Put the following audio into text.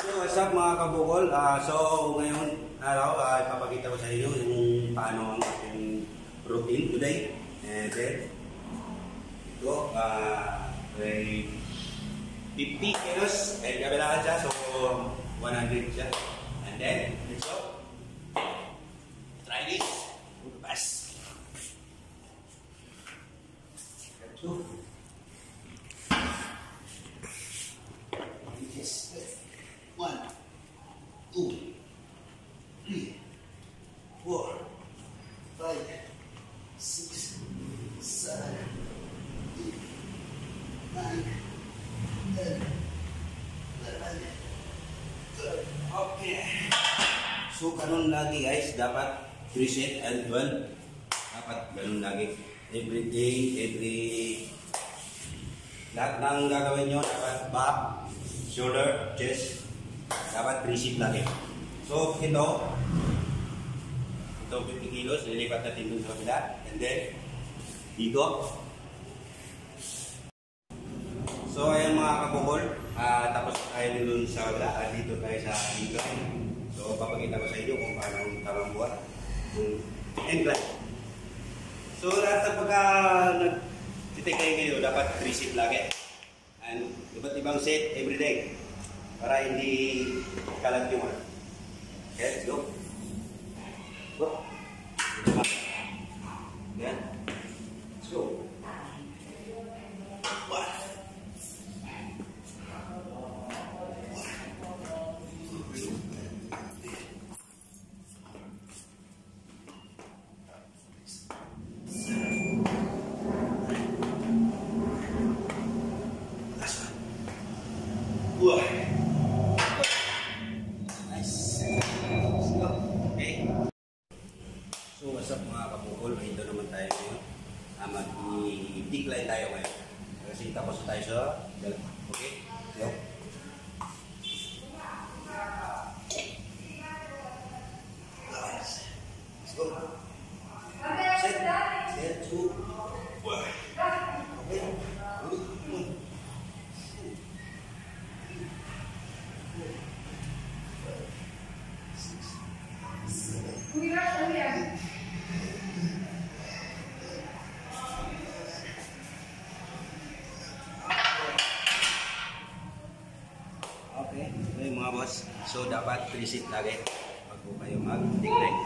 So, what's up mga kabukol? Ah, so, ngayon araw, uh, ipapakita ko sa inyo yung paano ang ating routine today. And then, ito, uh, ay 50 kilos, ay kabilaan siya, so 100 siya. And then, let's go. Try this. Best. Let's Okay. So, kanon lagi guys, dapat 3 set and 12. Dapat ganun lagi. Every day, every... Lahat ng gagawin nyo, dapat back, shoulder, chest, dapat 3 set lagi. So, ito, ito 50 kilos, lilipat natin dun sa kabila. And then, dito. So, ayan mga kabukol, ah, tapos tayo dun sa kabila, at dito tayo sa incline. So, papakita ko sa inyo kung paano yung incline. So, lahat ng pagka nagtitikay kayo, dapat 3 set lagi. And iba't ibang set every day para hindi kalat yung ano. Okay, go. Go. What's up mga kabukol? Ito naman tayo ngayon. Ah, Mag-decline tayo ngayon. Kasi tapos tayo sa dalawa. Okay? Go. Nice. Let's go. Set. Set. Two. One. Okay. One. Okay, okay mga boss. So dapat 3 seat lagi pag po kayo mag-decline.